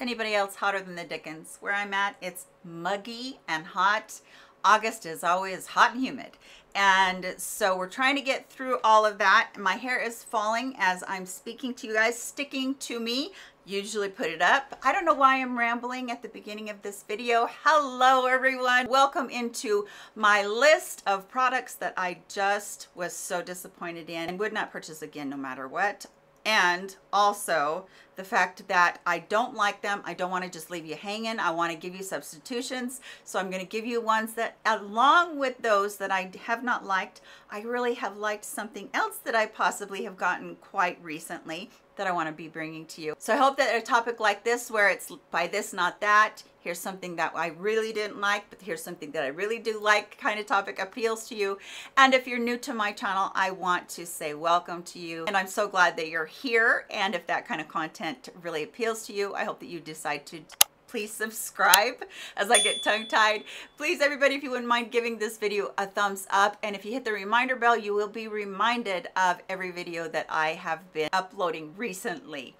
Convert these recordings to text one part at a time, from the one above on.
Anybody else hotter than the Dickens? Where I'm at, it's muggy and hot. August is always hot and humid. And so we're trying to get through all of that. My hair is falling as I'm speaking to you guys, sticking to me. Usually put it up. I don't know why I'm rambling at the beginning of this video. Hello everyone. Welcome into my list of products that I just was so disappointed in and would not purchase again no matter what and also the fact that I don't like them. I don't want to just leave you hanging. I want to give you substitutions. So I'm going to give you ones that along with those that I have not liked, I really have liked something else that I possibly have gotten quite recently that I want to be bringing to you. So I hope that a topic like this where it's by this not that, here's something that I really didn't like, but here's something that I really do like kind of topic appeals to you. And if you're new to my channel, I want to say welcome to you. And I'm so glad that you're here. And if that kind of content really appeals to you, I hope that you decide to please subscribe as I get tongue-tied. Please, everybody, if you wouldn't mind giving this video a thumbs up. And if you hit the reminder bell, you will be reminded of every video that I have been uploading recently.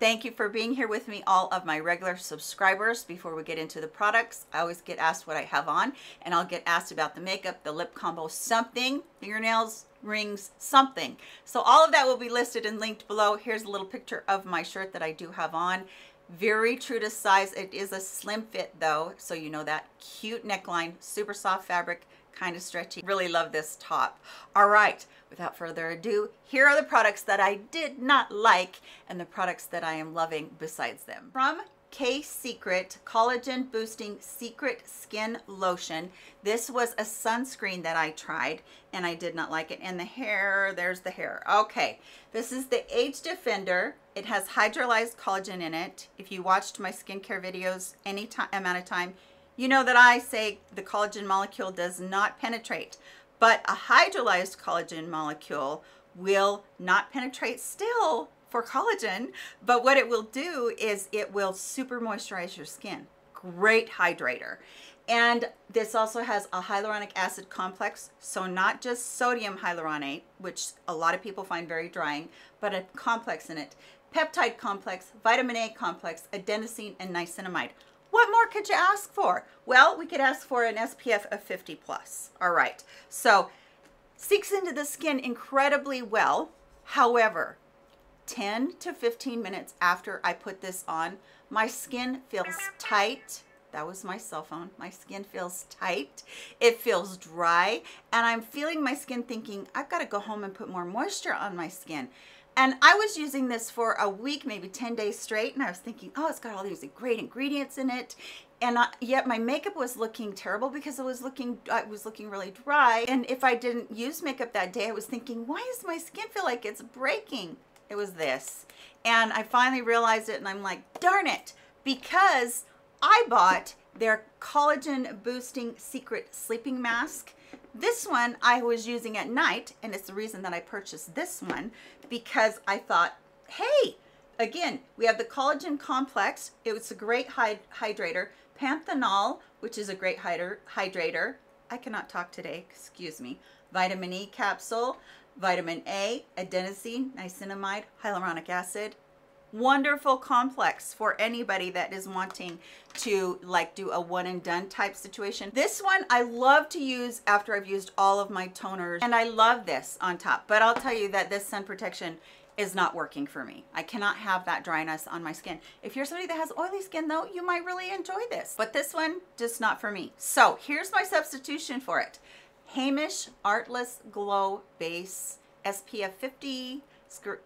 Thank you for being here with me, all of my regular subscribers. Before we get into the products, I always get asked what I have on, and I'll get asked about the makeup, the lip combo, something, fingernails, rings, something. So all of that will be listed and linked below. Here's a little picture of my shirt that I do have on very true to size it is a slim fit though so you know that cute neckline super soft fabric kind of stretchy really love this top all right without further ado here are the products that i did not like and the products that i am loving besides them from K Secret Collagen Boosting Secret Skin Lotion. This was a sunscreen that I tried and I did not like it. And the hair, there's the hair. Okay, this is the Age Defender. It has hydrolyzed collagen in it. If you watched my skincare videos any time, amount of time, you know that I say the collagen molecule does not penetrate. But a hydrolyzed collagen molecule will not penetrate still for collagen, but what it will do is it will super moisturize your skin. Great hydrator. And this also has a hyaluronic acid complex, so not just sodium hyaluronate, which a lot of people find very drying, but a complex in it. Peptide complex, vitamin A complex, adenosine, and niacinamide. What more could you ask for? Well, we could ask for an SPF of 50 plus. All right, so seeks into the skin incredibly well. However, 10 to 15 minutes after I put this on, my skin feels tight. That was my cell phone. My skin feels tight. It feels dry. And I'm feeling my skin thinking, I've got to go home and put more moisture on my skin. And I was using this for a week, maybe 10 days straight. And I was thinking, oh, it's got all these great ingredients in it. And I, yet my makeup was looking terrible because it was looking, uh, I was looking really dry. And if I didn't use makeup that day, I was thinking, why does my skin feel like it's breaking? It was this. And I finally realized it and I'm like, darn it, because I bought their collagen boosting secret sleeping mask. This one I was using at night and it's the reason that I purchased this one because I thought, hey, again, we have the collagen complex. It was a great hydrator. Panthenol, which is a great hydrator. I cannot talk today, excuse me. Vitamin E capsule vitamin A, adenosine, niacinamide, hyaluronic acid. Wonderful complex for anybody that is wanting to like do a one and done type situation. This one I love to use after I've used all of my toners and I love this on top, but I'll tell you that this sun protection is not working for me. I cannot have that dryness on my skin. If you're somebody that has oily skin though, you might really enjoy this, but this one just not for me. So here's my substitution for it. Heimish Artless Glow Base SPF 50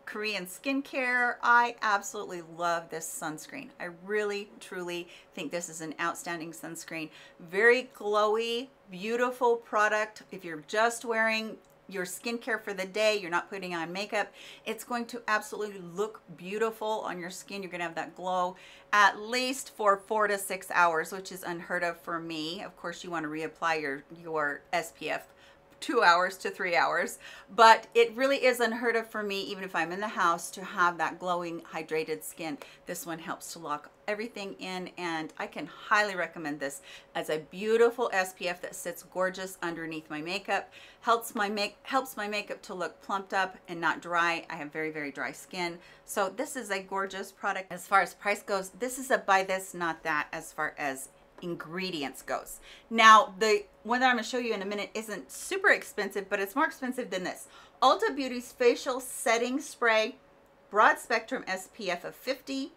Korean skincare. I absolutely love this sunscreen. I really, truly think this is an outstanding sunscreen. Very glowy, beautiful product. If you're just wearing your skincare for the day, you're not putting on makeup, it's going to absolutely look beautiful on your skin. You're gonna have that glow at least for four to six hours, which is unheard of for me. Of course, you wanna reapply your, your SPF two hours to three hours. But it really is unheard of for me, even if I'm in the house, to have that glowing, hydrated skin. This one helps to lock everything in and I can highly recommend this as a beautiful SPF that sits gorgeous underneath my makeup helps my make helps my makeup to look plumped up and not dry I have very very dry skin so this is a gorgeous product as far as price goes this is a buy this not that as far as ingredients goes. Now, the one that I'm going to show you in a minute isn't super expensive, but it's more expensive than this. Ulta Beauty's Facial Setting Spray, broad spectrum SPF of 50,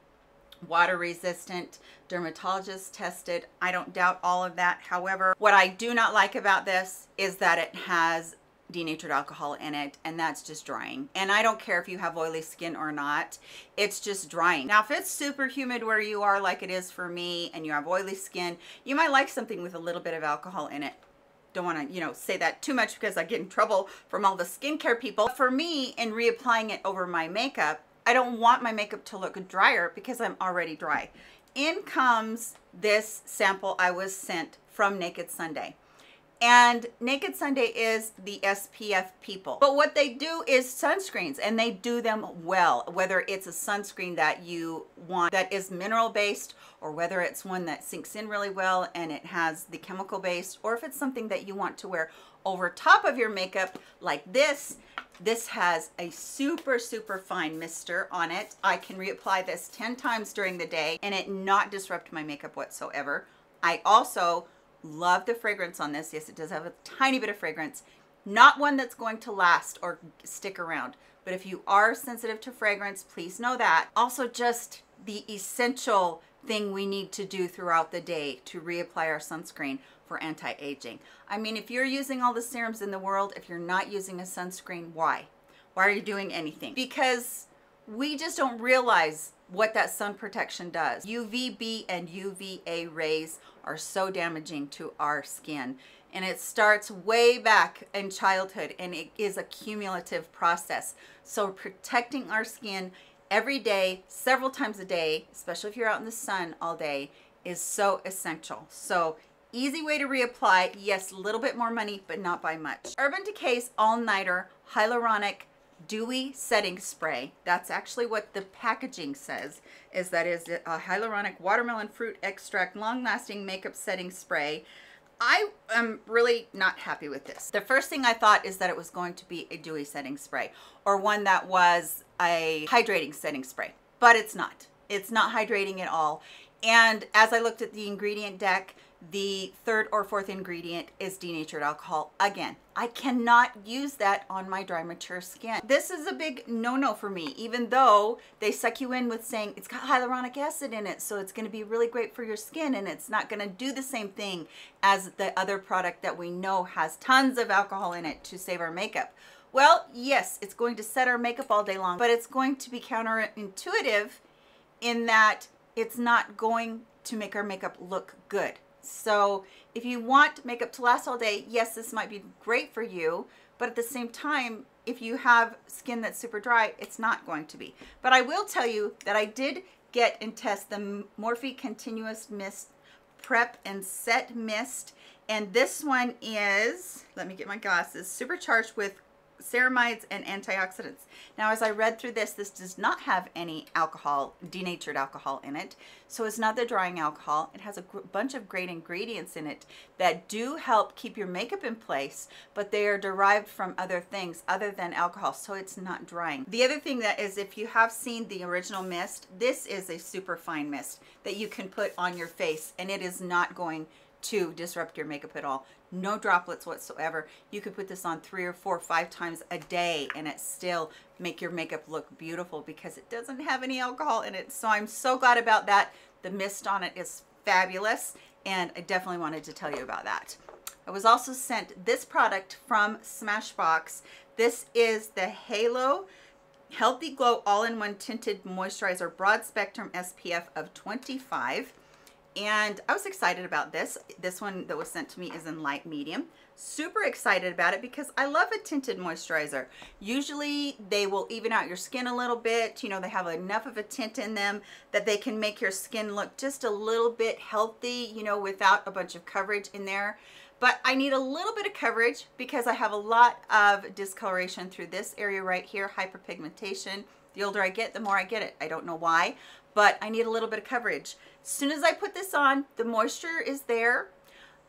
water resistant, dermatologist tested. I don't doubt all of that. However, what I do not like about this is that it has denatured alcohol in it and that's just drying. And I don't care if you have oily skin or not it's just drying. Now if it's super humid where you are like it is for me and you have oily skin you might like something with a little bit of alcohol in it. Don't want to you know say that too much because I get in trouble from all the skincare people. For me in reapplying it over my makeup I don't want my makeup to look drier because I'm already dry. In comes this sample I was sent from Naked Sunday and Naked Sunday is the SPF people. But what they do is sunscreens and they do them well, whether it's a sunscreen that you want that is mineral based or whether it's one that sinks in really well and it has the chemical based or if it's something that you want to wear over top of your makeup like this. This has a super, super fine mister on it. I can reapply this 10 times during the day and it not disrupt my makeup whatsoever. I also Love the fragrance on this. Yes, it does have a tiny bit of fragrance. Not one that's going to last or stick around. But if you are sensitive to fragrance, please know that. Also, just the essential thing we need to do throughout the day to reapply our sunscreen for anti-aging. I mean, if you're using all the serums in the world, if you're not using a sunscreen, why? Why are you doing anything? Because we just don't realize what that sun protection does. UVB and UVA rays are so damaging to our skin and it starts way back in childhood and it is a cumulative process. So protecting our skin every day, several times a day, especially if you're out in the sun all day, is so essential. So easy way to reapply. Yes, a little bit more money, but not by much. Urban Decay's All Nighter Hyaluronic dewy setting spray that's actually what the packaging says is that is a hyaluronic watermelon fruit extract long-lasting makeup setting spray I am really not happy with this. The first thing I thought is that it was going to be a dewy setting spray or one that was a hydrating setting spray, but it's not. It's not hydrating at all. And as I looked at the ingredient deck, the third or fourth ingredient is denatured alcohol. Again, I cannot use that on my dry, mature skin. This is a big no-no for me, even though they suck you in with saying it's got hyaluronic acid in it, so it's gonna be really great for your skin and it's not gonna do the same thing as the other product that we know has tons of alcohol in it to save our makeup. Well, yes, it's going to set our makeup all day long, but it's going to be counterintuitive in that it's not going to make our makeup look good. So if you want makeup to last all day, yes, this might be great for you, but at the same time, if you have skin that's super dry, it's not going to be. But I will tell you that I did get and test the Morphe Continuous Mist Prep and Set Mist. And this one is, let me get my glasses, supercharged with ceramides and antioxidants. Now, as I read through this, this does not have any alcohol, denatured alcohol in it. So it's not the drying alcohol. It has a bunch of great ingredients in it that do help keep your makeup in place, but they are derived from other things other than alcohol. So it's not drying. The other thing that is if you have seen the original mist, this is a super fine mist that you can put on your face and it is not going to disrupt your makeup at all. No droplets whatsoever. You could put this on three or four, five times a day and it still make your makeup look beautiful because it doesn't have any alcohol in it. So I'm so glad about that. The mist on it is fabulous and I definitely wanted to tell you about that. I was also sent this product from Smashbox. This is the Halo Healthy Glow All-in-One Tinted Moisturizer Broad Spectrum SPF of 25 and I was excited about this. This one that was sent to me is in light medium. Super excited about it because I love a tinted moisturizer. Usually they will even out your skin a little bit. You know, they have enough of a tint in them that they can make your skin look just a little bit healthy, you know, without a bunch of coverage in there. but I need a little bit of coverage because I have a lot of discoloration through this area right here, hyperpigmentation. The older I get, the more I get it. I don't know why, but I need a little bit of coverage. As soon as I put this on, the moisture is there,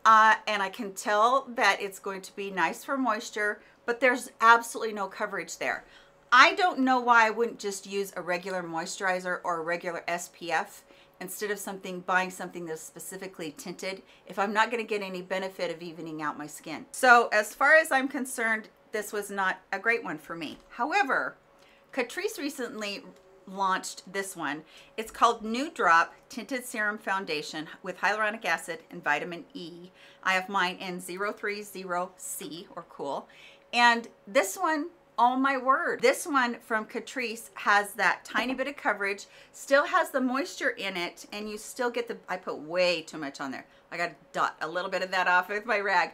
uh, and I can tell that it's going to be nice for moisture, but there's absolutely no coverage there. I don't know why I wouldn't just use a regular moisturizer or a regular SPF instead of something buying something that's specifically tinted if I'm not going to get any benefit of evening out my skin. So as far as I'm concerned, this was not a great one for me. However, Catrice recently launched this one. It's called Nude Drop Tinted Serum Foundation with hyaluronic acid and vitamin E. I have mine in 030C or cool. And this one oh my word. This one from Catrice has that tiny bit of coverage, still has the moisture in it, and you still get the, I put way too much on there. I got to dot a little bit of that off with my rag.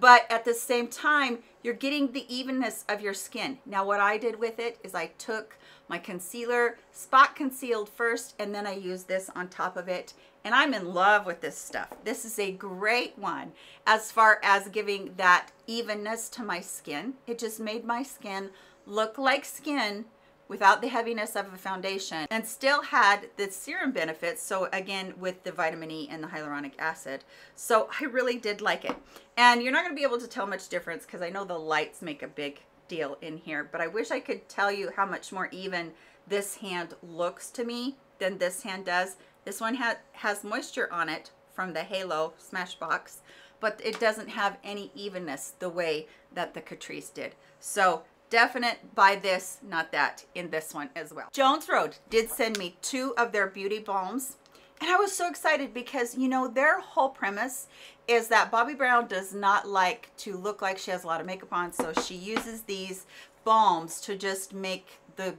But at the same time, you're getting the evenness of your skin. Now what I did with it is I took my concealer, spot concealed first, and then I use this on top of it and I'm in love with this stuff. This is a great one as far as giving that evenness to my skin. It just made my skin look like skin without the heaviness of a foundation and still had the serum benefits. So again, with the vitamin E and the hyaluronic acid. So I really did like it. And you're not gonna be able to tell much difference because I know the lights make a big deal in here, but I wish I could tell you how much more even this hand looks to me than this hand does. This one ha has moisture on it from the Halo Smashbox, but it doesn't have any evenness the way that the Catrice did. So definite buy this, not that, in this one as well. Jones Road did send me two of their beauty balms. And I was so excited because, you know, their whole premise is that Bobbi Brown does not like to look like she has a lot of makeup on. So she uses these balms to just make the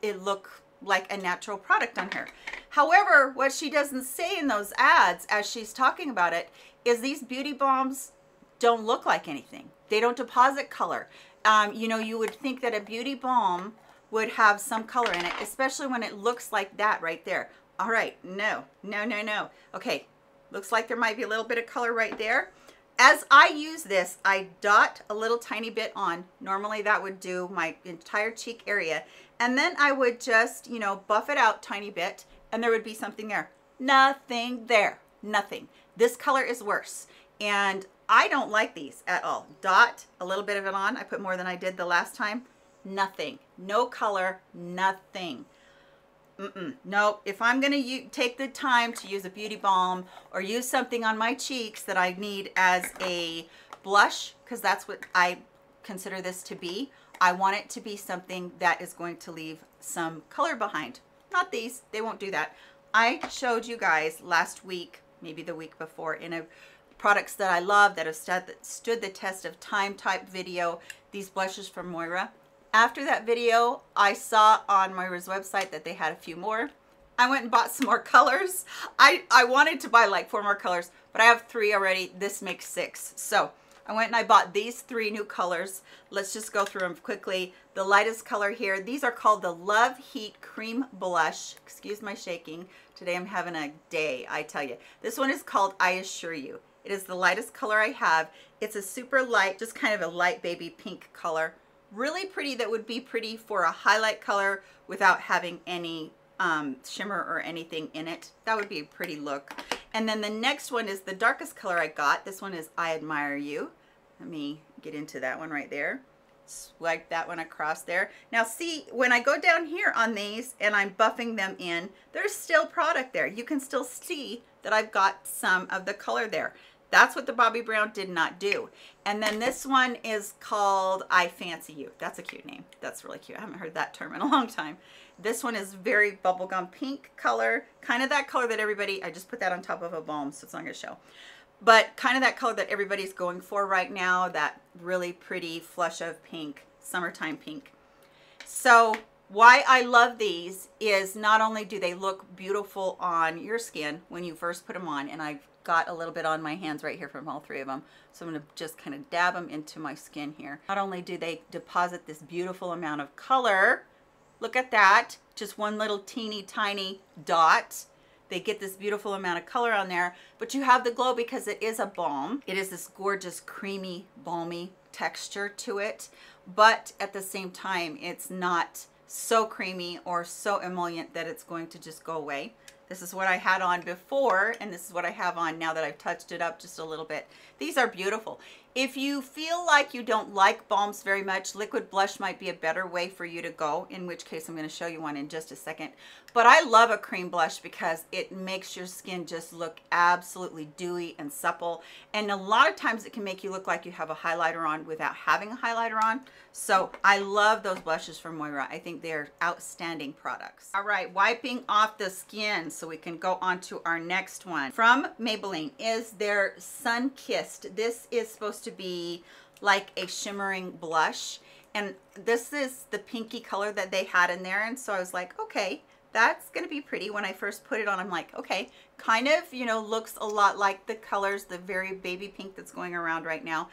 it look like a natural product on her. However, what she doesn't say in those ads as she's talking about it is these beauty balms don't look like anything. They don't deposit color. Um, you know, you would think that a beauty balm would have some color in it, especially when it looks like that right there. All right, no, no, no, no. Okay, looks like there might be a little bit of color right there. As I use this, I dot a little tiny bit on. Normally that would do my entire cheek area. And then I would just, you know, buff it out tiny bit and there would be something there. Nothing there, nothing. This color is worse. And I don't like these at all. Dot a little bit of it on. I put more than I did the last time. Nothing, no color, nothing. Mm -mm. No, if I'm going to take the time to use a beauty balm or use something on my cheeks that I need as a blush, because that's what I consider this to be, I want it to be something that is going to leave some color behind. Not these, they won't do that. I showed you guys last week, maybe the week before, in a products that I love that have stood the test of time type video, these blushes from Moira. After that video, I saw on Moira's website that they had a few more. I went and bought some more colors. I, I wanted to buy like four more colors, but I have three already. This makes six. So I went and I bought these three new colors. Let's just go through them quickly. The lightest color here, these are called the Love Heat Cream Blush. Excuse my shaking. Today I'm having a day, I tell you. This one is called I Assure You. It is the lightest color I have. It's a super light, just kind of a light baby pink color really pretty that would be pretty for a highlight color without having any um, shimmer or anything in it. That would be a pretty look. And then the next one is the darkest color I got. This one is I Admire You. Let me get into that one right there. Swipe that one across there. Now see, when I go down here on these and I'm buffing them in, there's still product there. You can still see that I've got some of the color there. That's what the Bobbi Brown did not do. And then this one is called I Fancy You. That's a cute name. That's really cute. I haven't heard that term in a long time. This one is very bubblegum pink color, kind of that color that everybody, I just put that on top of a balm, so it's not going to show. But kind of that color that everybody's going for right now, that really pretty flush of pink, summertime pink. So why I love these is not only do they look beautiful on your skin when you first put them on, and I've got a little bit on my hands right here from all three of them. So I'm going to just kind of dab them into my skin here. Not only do they deposit this beautiful amount of color, look at that, just one little teeny tiny dot. they get this beautiful amount of color on there, but you have the glow because it is a balm. It is this gorgeous, creamy, balmy texture to it, but at the same time, it's not so creamy or so emollient that it's going to just go away. This is what I had on before, and this is what I have on now that I've touched it up just a little bit. These are beautiful. If you feel like you don't like balms very much, liquid blush might be a better way for you to go, in which case I'm going to show you one in just a second. But I love a cream blush because it makes your skin just look absolutely dewy and supple. And a lot of times it can make you look like you have a highlighter on without having a highlighter on. So I love those blushes from Moira. I think they're outstanding products. All right, wiping off the skin so we can go on to our next one. From Maybelline is their Sun Kissed. This is supposed to be like a shimmering blush. And this is the pinky color that they had in there. And so I was like, okay, that's going to be pretty. When I first put it on, I'm like, okay, kind of, you know, looks a lot like the colors, the very baby pink that's going around right now.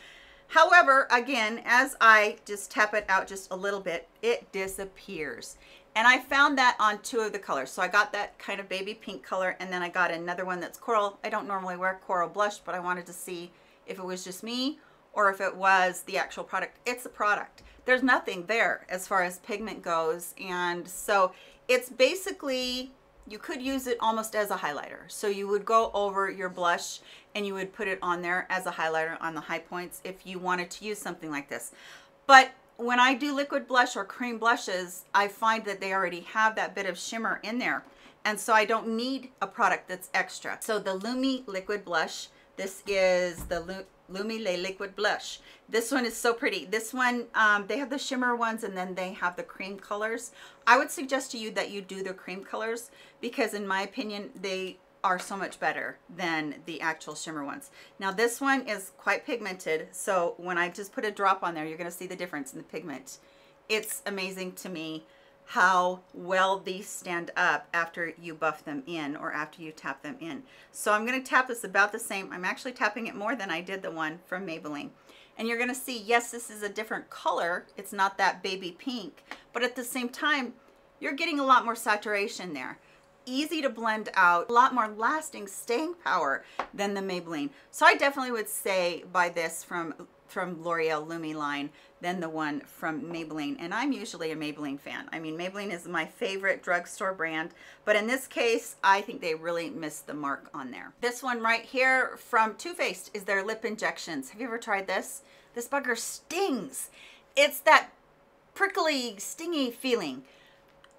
However, again, as I just tap it out just a little bit, it disappears. And I found that on two of the colors. So I got that kind of baby pink color and then I got another one that's coral. I don't normally wear coral blush, but I wanted to see if it was just me or if it was the actual product. It's a product. There's nothing there as far as pigment goes. And so it's basically, you could use it almost as a highlighter. So you would go over your blush and you would put it on there as a highlighter on the high points if you wanted to use something like this. But when I do liquid blush or cream blushes, I find that they already have that bit of shimmer in there. And so I don't need a product that's extra. So the Lumi Liquid Blush, this is the Lumi Le Liquid Blush. This one is so pretty. This one, um, they have the shimmer ones and then they have the cream colors. I would suggest to you that you do the cream colors because in my opinion, they are so much better than the actual shimmer ones. Now this one is quite pigmented. So when I just put a drop on there, you're going to see the difference in the pigment. It's amazing to me how well these stand up after you buff them in or after you tap them in. So I'm going to tap this about the same. I'm actually tapping it more than I did the one from Maybelline. And you're going to see, yes, this is a different color. It's not that baby pink, but at the same time, you're getting a lot more saturation there. Easy to blend out, a lot more lasting staying power than the Maybelline. So I definitely would say buy this from from L'Oreal Lumi line than the one from Maybelline. And I'm usually a Maybelline fan. I mean, Maybelline is my favorite drugstore brand, but in this case, I think they really missed the mark on there. This one right here from Too Faced is their lip injections. Have you ever tried this? This bugger stings. It's that prickly, stingy feeling.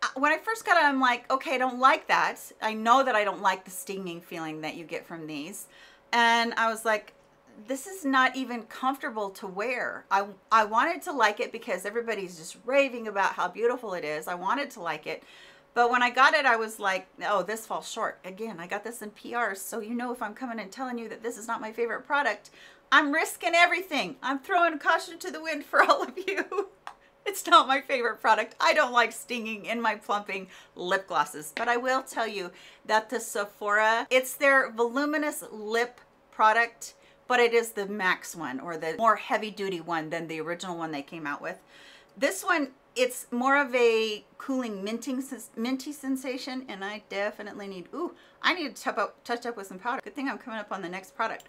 Uh, when I first got it, I'm like, okay, I don't like that. I know that I don't like the stinging feeling that you get from these. And I was like, this is not even comfortable to wear. I, I wanted to like it because everybody's just raving about how beautiful it is. I wanted to like it. But when I got it, I was like, oh, this falls short. Again, I got this in PRs, so you know if I'm coming and telling you that this is not my favorite product, I'm risking everything. I'm throwing caution to the wind for all of you. it's not my favorite product. I don't like stinging in my plumping lip glosses. But I will tell you that the Sephora, it's their voluminous lip product but it is the max one or the more heavy duty one than the original one they came out with. This one, it's more of a cooling minting, minty sensation and I definitely need, ooh, I need to touch up, touch up with some powder. Good thing I'm coming up on the next product.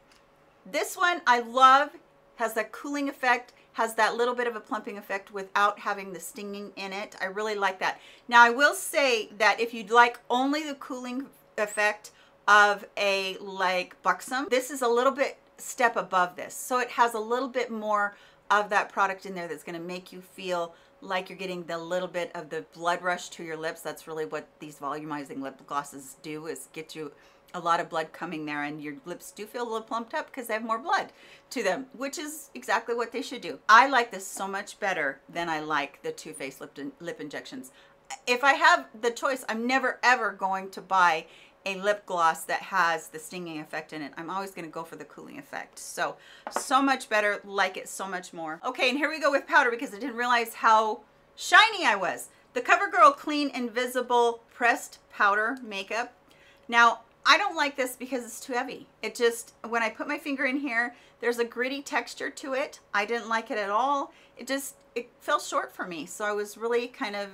This one I love, has that cooling effect, has that little bit of a plumping effect without having the stinging in it. I really like that. Now I will say that if you'd like only the cooling effect of a like Buxom, this is a little bit step above this. So it has a little bit more of that product in there that's going to make you feel like you're getting the little bit of the blood rush to your lips. That's really what these volumizing lip glosses do is get you a lot of blood coming there and your lips do feel a little plumped up because they have more blood to them, which is exactly what they should do. I like this so much better than I like the Too Faced lip, lip injections. If I have the choice, I'm never ever going to buy a lip gloss that has the stinging effect in it. I'm always going to go for the cooling effect. So, so much better, like it so much more. Okay, and here we go with powder because I didn't realize how shiny I was. The CoverGirl Clean Invisible Pressed Powder Makeup. Now, I don't like this because it's too heavy. It just, when I put my finger in here, there's a gritty texture to it. I didn't like it at all. It just, it fell short for me. So I was really kind of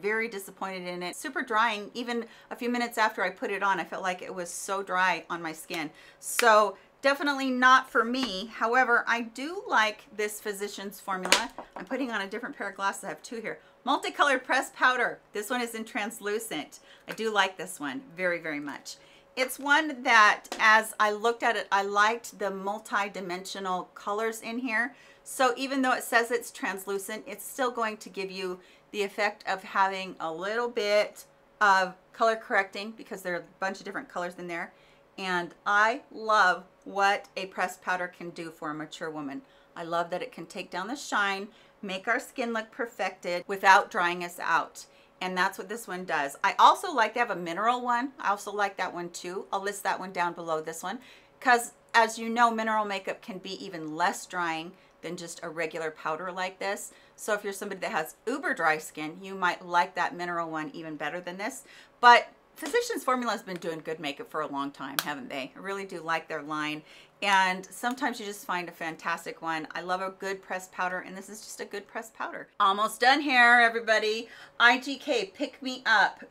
very disappointed in it. Super drying. Even a few minutes after I put it on, I felt like it was so dry on my skin. So definitely not for me. However, I do like this Physicians formula. I'm putting on a different pair of glasses. I have two here. Multicolored pressed powder. This one is in translucent. I do like this one very, very much. It's one that as I looked at it, I liked the multi-dimensional colors in here. So even though it says it's translucent, it's still going to give you the effect of having a little bit of color correcting because there are a bunch of different colors in there. And I love what a pressed powder can do for a mature woman. I love that it can take down the shine, make our skin look perfected without drying us out. And that's what this one does. I also like to have a mineral one. I also like that one too. I'll list that one down below this one because as you know, mineral makeup can be even less drying than just a regular powder like this. So if you're somebody that has uber dry skin, you might like that mineral one even better than this. But Physicians Formula has been doing good makeup for a long time, haven't they? I really do like their line. And sometimes you just find a fantastic one. I love a good pressed powder, and this is just a good pressed powder. Almost done here, everybody. IGK Pick Me Up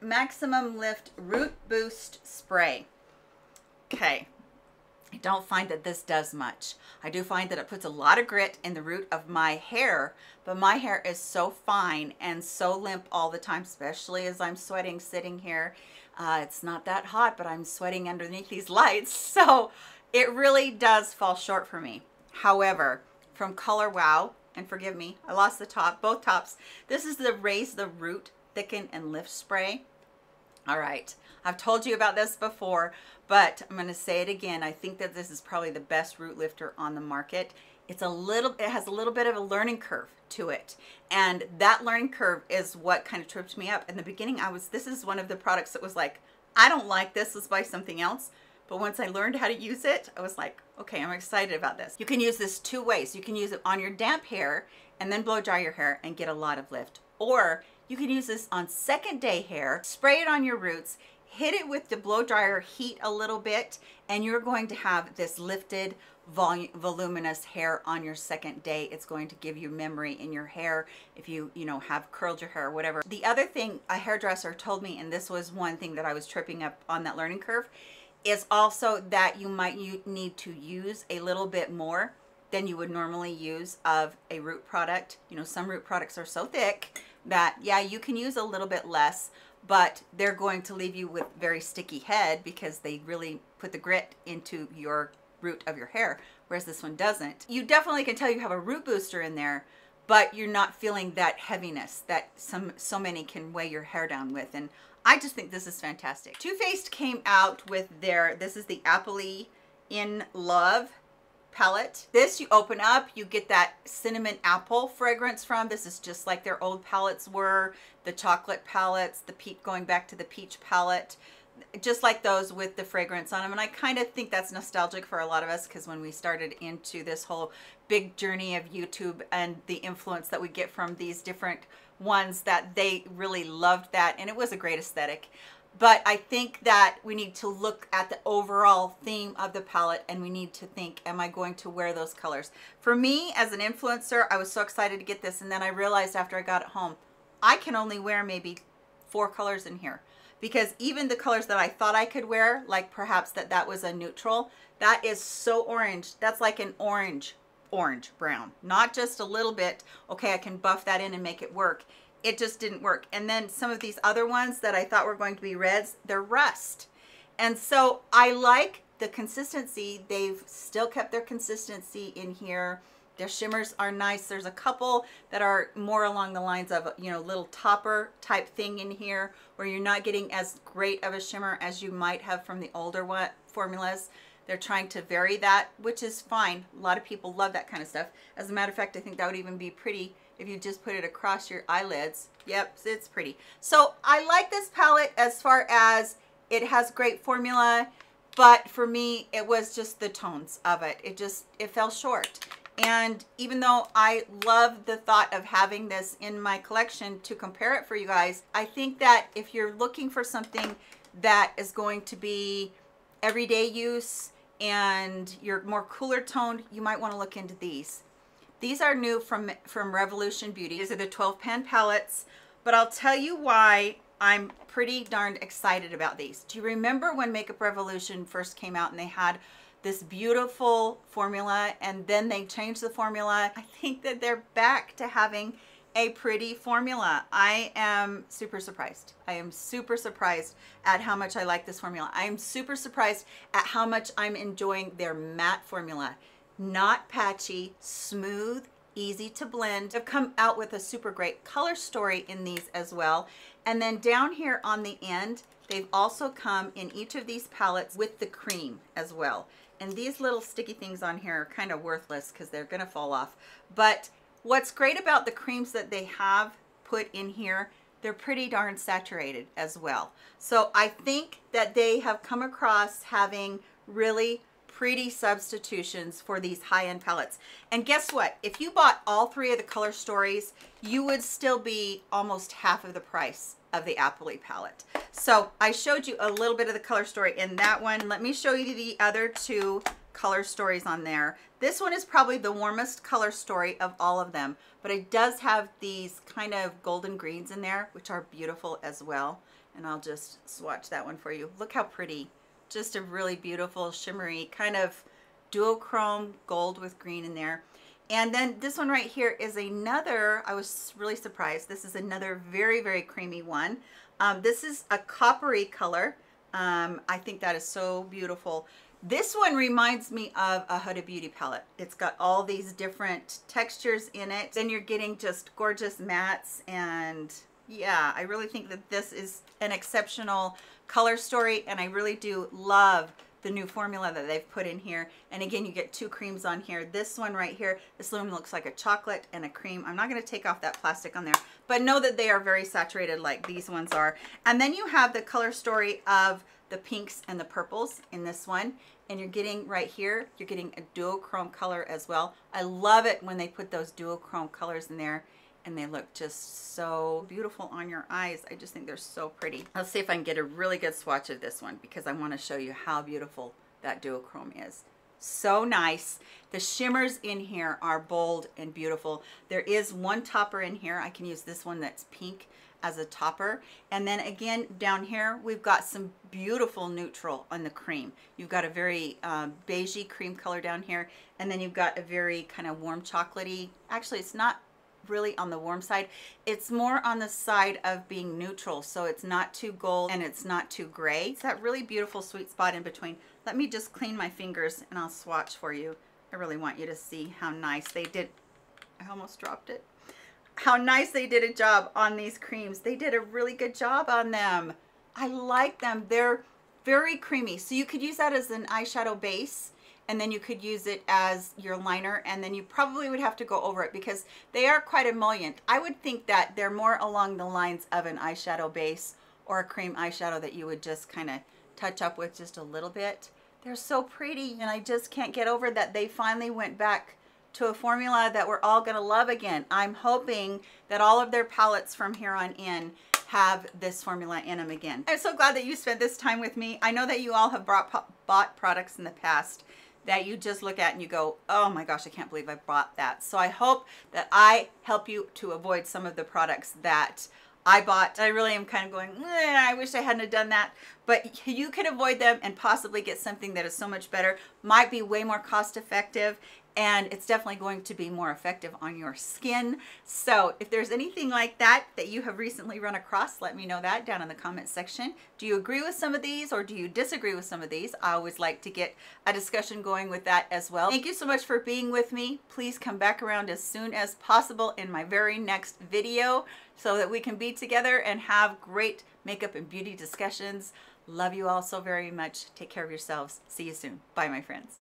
Maximum Lift Root Boost Spray. Okay, I don't find that this does much. I do find that it puts a lot of grit in the root of my hair, but my hair is so fine and so limp all the time, especially as I'm sweating sitting here. Uh, it's not that hot, but I'm sweating underneath these lights, so it really does fall short for me. However, from Color Wow, and forgive me, I lost the top, both tops. This is the Raise the Root Thicken and Lift Spray. All right, I've told you about this before, but I'm going to say it again. I think that this is probably the best root lifter on the market. It's a little, it has a little bit of a learning curve to it. And that learning curve is what kind of tripped me up. In the beginning, I was, this is one of the products that was like, I don't like this, let's buy something else. But once I learned how to use it, I was like, okay, I'm excited about this. You can use this two ways. You can use it on your damp hair and then blow dry your hair and get a lot of lift. Or you can use this on second day hair, spray it on your roots, hit it with the blow dryer, heat a little bit, and you're going to have this lifted, voluminous hair on your second day. It's going to give you memory in your hair if you, you know, have curled your hair or whatever. The other thing a hairdresser told me, and this was one thing that I was tripping up on that learning curve, is also that you might need to use a little bit more than you would normally use of a root product. You know, some root products are so thick that, yeah, you can use a little bit less, but they're going to leave you with very sticky head because they really put the grit into your root of your hair, whereas this one doesn't. You definitely can tell you have a root booster in there, but you're not feeling that heaviness that some so many can weigh your hair down with. And I just think this is fantastic. Too Faced came out with their, this is the Appley in Love palette. This you open up, you get that cinnamon apple fragrance from. This is just like their old palettes were, the chocolate palettes, the peach, going back to the peach palette just like those with the fragrance on them. And I kind of think that's nostalgic for a lot of us because when we started into this whole big journey of YouTube and the influence that we get from these different ones that they really loved that and it was a great aesthetic. But I think that we need to look at the overall theme of the palette and we need to think, am I going to wear those colors? For me, as an influencer, I was so excited to get this and then I realized after I got it home, I can only wear maybe four colors in here because even the colors that I thought I could wear, like perhaps that that was a neutral, that is so orange. That's like an orange, orange brown, not just a little bit. Okay, I can buff that in and make it work. It just didn't work. And then some of these other ones that I thought were going to be reds, they're rust. And so I like the consistency. They've still kept their consistency in here. Their shimmers are nice. There's a couple that are more along the lines of, you know, little topper type thing in here where you're not getting as great of a shimmer as you might have from the older one, formulas. They're trying to vary that, which is fine. A lot of people love that kind of stuff. As a matter of fact, I think that would even be pretty if you just put it across your eyelids. Yep, it's pretty. So I like this palette as far as it has great formula, but for me, it was just the tones of it. It just, it fell short. And even though I love the thought of having this in my collection to compare it for you guys, I think that if you're looking for something that is going to be everyday use and you're more cooler toned, you might want to look into these. These are new from, from Revolution Beauty. These are the 12 pan palettes. but I'll tell you why I'm pretty darned excited about these. Do you remember when Makeup Revolution first came out and they had this beautiful formula and then they changed the formula? I think that they're back to having a pretty formula. I am super surprised. I am super surprised at how much I like this formula. I am super surprised at how much I'm enjoying their matte formula. Not patchy, smooth, easy to blend. I've come out with a super great color story in these as well. And then down here on the end, they've also come in each of these palettes with the cream as well. And these little sticky things on here are kind of worthless because they're going to fall off. But What's great about the creams that they have put in here, they're pretty darn saturated as well. So I think that they have come across having really pretty substitutions for these high-end palettes. And guess what? If you bought all three of the color stories, you would still be almost half of the price of the Appley palette. So I showed you a little bit of the color story in that one. Let me show you the other two color stories on there. This one is probably the warmest color story of all of them, but it does have these kind of golden greens in there, which are beautiful as well. And I'll just swatch that one for you. Look how pretty. Just a really beautiful, shimmery, kind of duochrome gold with green in there. And then this one right here is another, I was really surprised. This is another very, very creamy one. Um, this is a coppery color. Um, I think that is so beautiful. This one reminds me of a Huda Beauty palette. It's got all these different textures in it. Then you're getting just gorgeous mattes and yeah, I really think that this is an exceptional color story and I really do love the new formula that they've put in here. And again, you get two creams on here. This one right here, this one looks like a chocolate and a cream. I'm not gonna take off that plastic on there, but know that they are very saturated like these ones are. And then you have the color story of the pinks and the purples in this one and you're getting right here you're getting a duochrome color as well I love it when they put those duochrome colors in there and they look just so beautiful on your eyes I just think they're so pretty let's see if I can get a really good swatch of this one because I want to show you how beautiful that duochrome is so nice the shimmers in here are bold and beautiful there is one topper in here I can use this one that's pink as a topper. And then again, down here, we've got some beautiful neutral on the cream. You've got a very um, beigey cream color down here. And then you've got a very kind of warm chocolatey, actually it's not really on the warm side. It's more on the side of being neutral. So it's not too gold and it's not too gray. It's that really beautiful sweet spot in between. Let me just clean my fingers and I'll swatch for you. I really want you to see how nice they did. I almost dropped it how nice they did a job on these creams. They did a really good job on them. I like them. They're very creamy. So you could use that as an eyeshadow base and then you could use it as your liner and then you probably would have to go over it because they are quite emollient. I would think that they're more along the lines of an eyeshadow base or a cream eyeshadow that you would just kind of touch up with just a little bit. They're so pretty and I just can't get over that they finally went back to a formula that we're all going to love again. I'm hoping that all of their palettes from here on in have this formula in them again. I'm so glad that you spent this time with me. I know that you all have brought, bought products in the past that you just look at and you go, oh my gosh, I can't believe I bought that. So I hope that I help you to avoid some of the products that I bought. I really am kind of going, eh, I wish I hadn't done that. But you can avoid them and possibly get something that is so much better, might be way more cost effective, and it's definitely going to be more effective on your skin. So if there's anything like that that you have recently run across, let me know that down in the comment section. Do you agree with some of these or do you disagree with some of these? I always like to get a discussion going with that as well. Thank you so much for being with me. Please come back around as soon as possible in my very next video so that we can be together and have great makeup and beauty discussions. Love you all so very much. Take care of yourselves. See you soon. Bye, my friends.